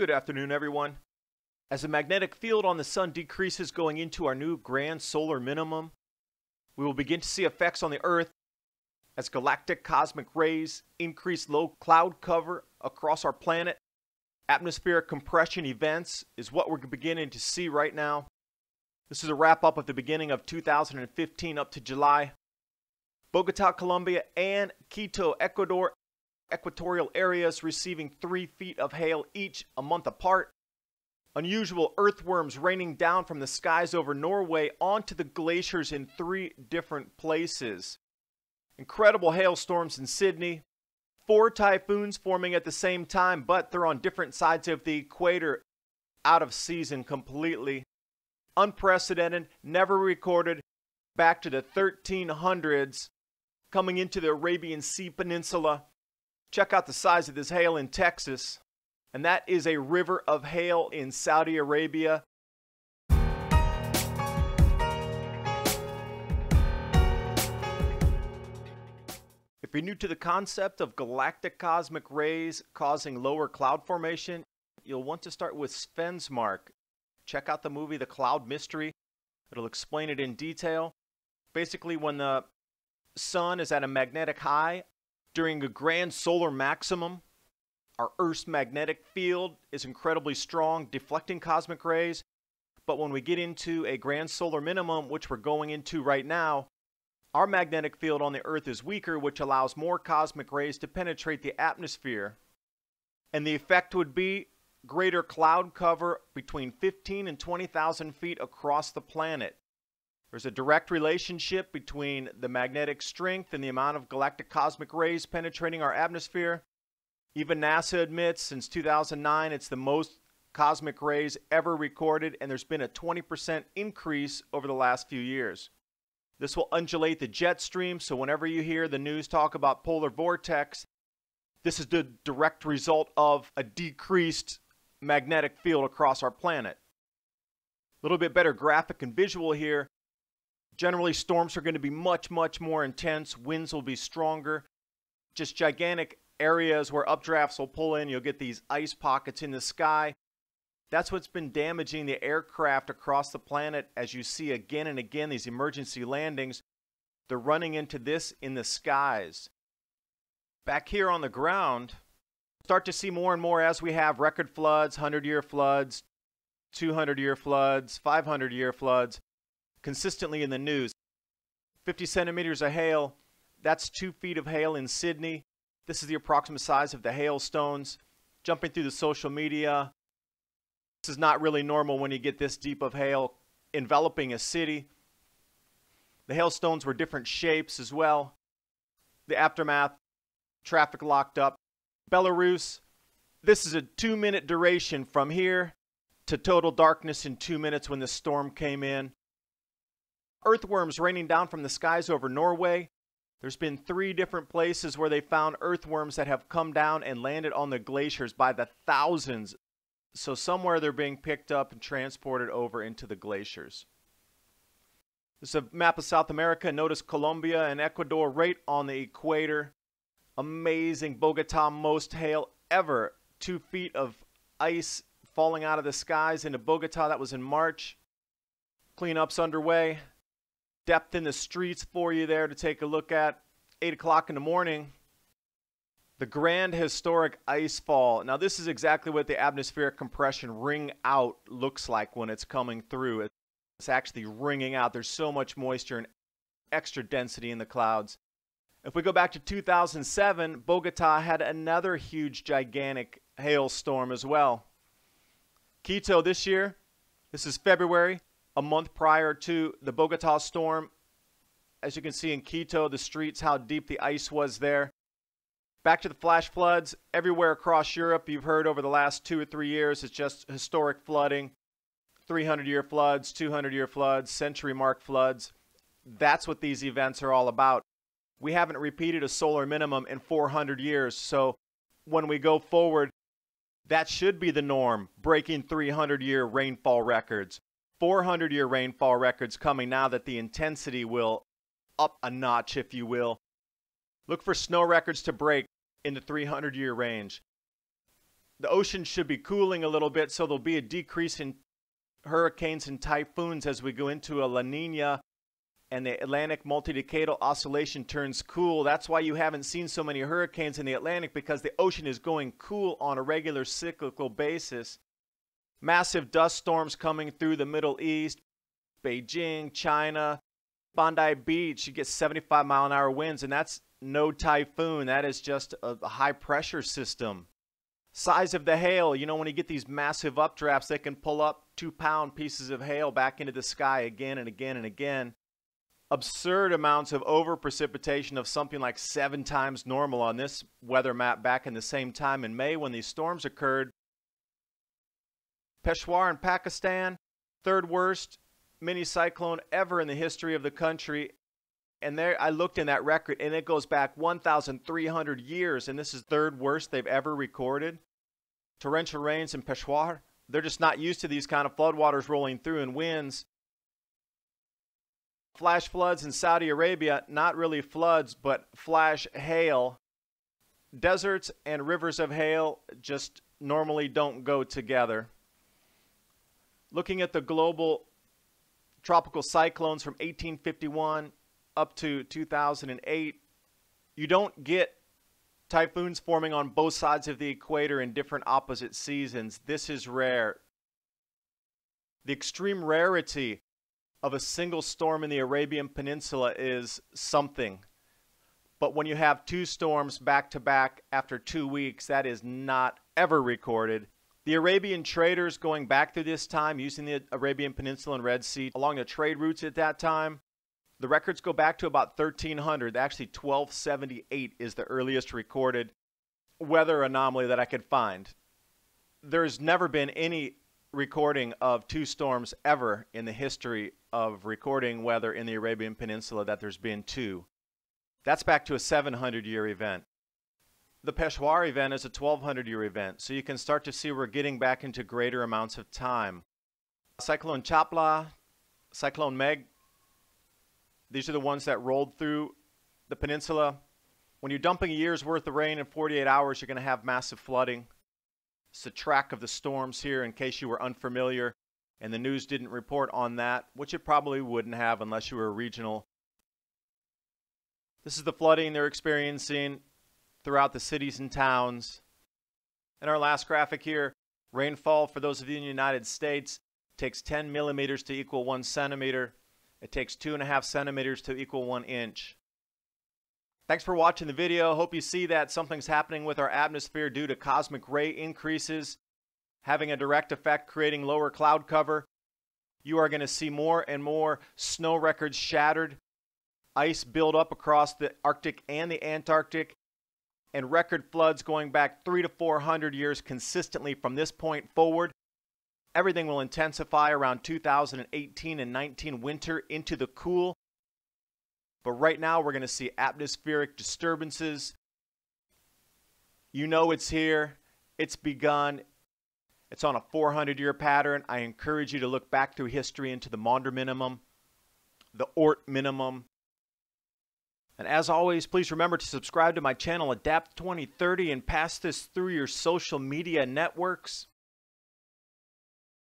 Good afternoon, everyone. As the magnetic field on the Sun decreases going into our new grand solar minimum, we will begin to see effects on the Earth as galactic cosmic rays increase low cloud cover across our planet. Atmospheric compression events is what we're beginning to see right now. This is a wrap up of the beginning of 2015 up to July. Bogota, Colombia, and Quito, Ecuador, equatorial areas receiving three feet of hail each a month apart. Unusual earthworms raining down from the skies over Norway onto the glaciers in three different places. Incredible hailstorms in Sydney. Four typhoons forming at the same time, but they're on different sides of the equator, out of season completely. Unprecedented, never recorded, back to the 1300s, coming into the Arabian Sea Peninsula. Check out the size of this hail in Texas and that is a river of hail in Saudi Arabia. If you're new to the concept of galactic cosmic rays causing lower cloud formation, you'll want to start with Svensmark. Check out the movie The Cloud Mystery. It'll explain it in detail. Basically, when the sun is at a magnetic high during a grand solar maximum, our Earth's magnetic field is incredibly strong, deflecting cosmic rays. But when we get into a grand solar minimum, which we're going into right now, our magnetic field on the Earth is weaker, which allows more cosmic rays to penetrate the atmosphere. And the effect would be greater cloud cover between 15 and 20,000 feet across the planet. There's a direct relationship between the magnetic strength and the amount of galactic cosmic rays penetrating our atmosphere. Even NASA admits since 2009 it's the most cosmic rays ever recorded, and there's been a 20% increase over the last few years. This will undulate the jet stream, so whenever you hear the news talk about polar vortex, this is the direct result of a decreased magnetic field across our planet. A little bit better graphic and visual here. Generally, storms are going to be much, much more intense. Winds will be stronger. Just gigantic areas where updrafts will pull in. You'll get these ice pockets in the sky. That's what's been damaging the aircraft across the planet as you see again and again these emergency landings. They're running into this in the skies. Back here on the ground, start to see more and more as we have record floods, 100 year floods, 200 year floods, 500 year floods, consistently in the news. 50 centimeters of hail, that's two feet of hail in Sydney. This is the approximate size of the hailstones. Jumping through the social media. This is not really normal when you get this deep of hail enveloping a city. The hailstones were different shapes as well. The aftermath, traffic locked up. Belarus, this is a two minute duration from here to total darkness in two minutes when the storm came in. Earthworms raining down from the skies over Norway. There's been three different places where they found earthworms that have come down and landed on the glaciers by the thousands. So somewhere they're being picked up and transported over into the glaciers. This is a map of South America. Notice Colombia and Ecuador right on the equator. Amazing. Bogota, most hail ever. Two feet of ice falling out of the skies into Bogota. That was in March. Cleanup's underway depth in the streets for you there to take a look at. 8 o'clock in the morning. The Grand Historic Ice Fall. Now, this is exactly what the atmospheric compression wring out looks like when it's coming through. It's actually wringing out. There's so much moisture and extra density in the clouds. If we go back to 2007, Bogota had another huge, gigantic hailstorm as well. Quito this year, this is February, a month prior to the Bogota storm. As you can see in Quito, the streets, how deep the ice was there. Back to the flash floods everywhere across Europe. You've heard over the last two or three years, it's just historic flooding 300 year floods, 200 year floods, century mark floods. That's what these events are all about. We haven't repeated a solar minimum in 400 years. So when we go forward, that should be the norm, breaking 300 year rainfall records. 400 year rainfall records coming now that the intensity will up a notch, if you will. Look for snow records to break in the 300 year range. The ocean should be cooling a little bit, so there'll be a decrease in hurricanes and typhoons as we go into a La Nina and the Atlantic multidecadal oscillation turns cool. That's why you haven't seen so many hurricanes in the Atlantic because the ocean is going cool on a regular cyclical basis. Massive dust storms coming through the Middle East, Beijing, China, Bondi Beach. You get 75 mile an hour winds, and that's no typhoon. That is just a, high pressure system. Size of the hail, you know, when you get these massive updrafts, they can pull up two pound pieces of hail back into the sky again and again and again absurd amounts of over precipitation of something like seven times normal on this weather map back in the same time in May when these storms occurred. Peshawar in Pakistan, third worst mini cyclone ever in the history of the country. And there I looked in that record and it goes back 1,300 years and this is third worst they've ever recorded. Torrential rains in Peshawar, they're just not used to these kind of floodwaters rolling through and winds flash floods in Saudi Arabia, not really floods, but flash hail. Deserts and rivers of hail just normally don't go together. Looking at the global tropical cyclones from 1851 up to 2008, you don't get typhoons forming on both sides of the equator in different opposite seasons. This is rare. The extreme rarity of a single storm in the Arabian Peninsula is something. But when you have two storms back to back after two weeks, that is not ever recorded. The Arabian traders going back through this time using the Arabian Peninsula and Red Sea along the trade routes at that time, the records go back to about 1300. Actually, 1278 is the earliest recorded weather anomaly that I could find. There's never been any recording of two storms ever in the history of recording weather in the Arabian Peninsula that there's been two. That's back to a 700 year event. The Peshawar event is a 1200 year event, so you can start to see we're getting back into greater amounts of time. Cyclone Chapala, Cyclone Megh, these are the ones that rolled through the peninsula. When you're dumping a year's worth of rain in 48 hours, you're going to have massive flooding. It's the track of the storms here in case you were unfamiliar and the news didn't report on that, which it probably wouldn't have unless you were regional. This is the flooding they're experiencing throughout the cities and towns. And our last graphic here, rainfall for those of you in the United States takes 10 millimeters to equal one centimeter. It takes two and a half centimeters to equal one inch. Thanks for watching the video. Hope you see that something's happening with our atmosphere due to cosmic ray increases having a direct effect creating lower cloud cover. You are going to see more and more snow records shattered, ice build up across the Arctic and the Antarctic, and record floods going back three to 400 years consistently from this point forward. Everything will intensify around 2018 and 19 winter into the cool but right now, we're going to see atmospheric disturbances. You know it's here. It's begun. It's on a 400 year pattern. I encourage you to look back through history into the Maunder minimum, the Oort minimum. And as always, please remember to subscribe to my channel, Adapt 2030, and pass this through your social media networks.